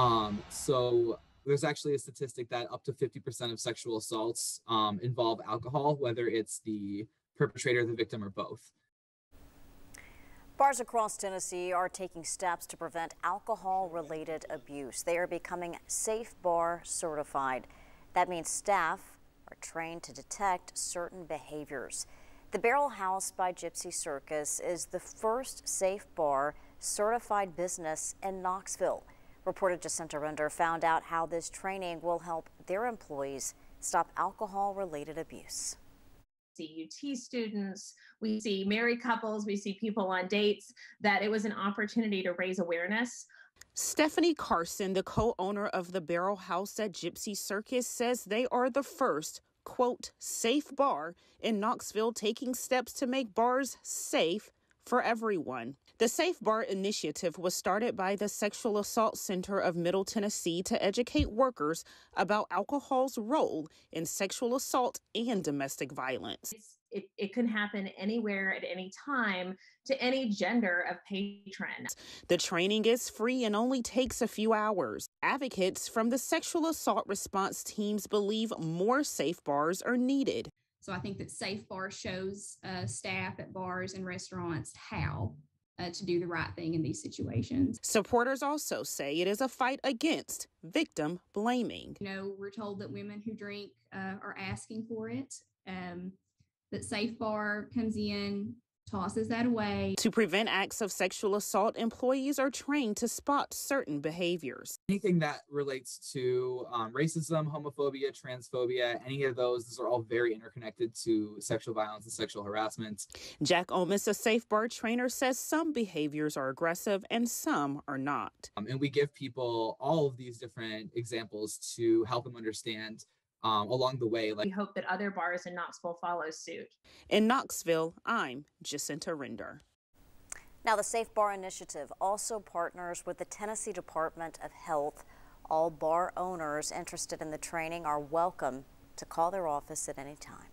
Um, so there's actually a statistic that up to 50% of sexual assaults um, involve alcohol, whether it's the perpetrator, the victim, or both. Bars across Tennessee are taking steps to prevent alcohol-related abuse. They are becoming Safe Bar certified. That means staff are trained to detect certain behaviors. The Barrel House by Gypsy Circus is the first Safe Bar certified business in Knoxville. Reporter Jacinta Render found out how this training will help their employees stop alcohol-related abuse see UT students, we see married couples, we see people on dates, that it was an opportunity to raise awareness. Stephanie Carson, the co owner of the Barrel House at Gypsy Circus, says they are the first, quote, safe bar in Knoxville, taking steps to make bars safe for everyone. The Safe Bar initiative was started by the Sexual Assault Center of Middle Tennessee to educate workers about alcohol's role in sexual assault and domestic violence. It, it can happen anywhere at any time to any gender of patron. The training is free and only takes a few hours. Advocates from the sexual assault response teams believe more safe bars are needed. So I think that Safe Bar shows uh, staff at bars and restaurants how uh, to do the right thing in these situations. Supporters also say it is a fight against victim blaming. You know, we're told that women who drink uh, are asking for it. Um, that Safe Bar comes in, tosses that away. To prevent acts of sexual assault, employees are trained to spot certain behaviors. Anything that relates to um, racism, homophobia, transphobia, any of those, those are all very interconnected to sexual violence and sexual harassment. Jack Omis, a safe bar trainer, says some behaviors are aggressive and some are not. Um, and we give people all of these different examples to help them understand um, along the way. Like we hope that other bars in Knoxville follow suit. In Knoxville, I'm Jacinta Rinder. Now, the Safe Bar Initiative also partners with the Tennessee Department of Health. All bar owners interested in the training are welcome to call their office at any time.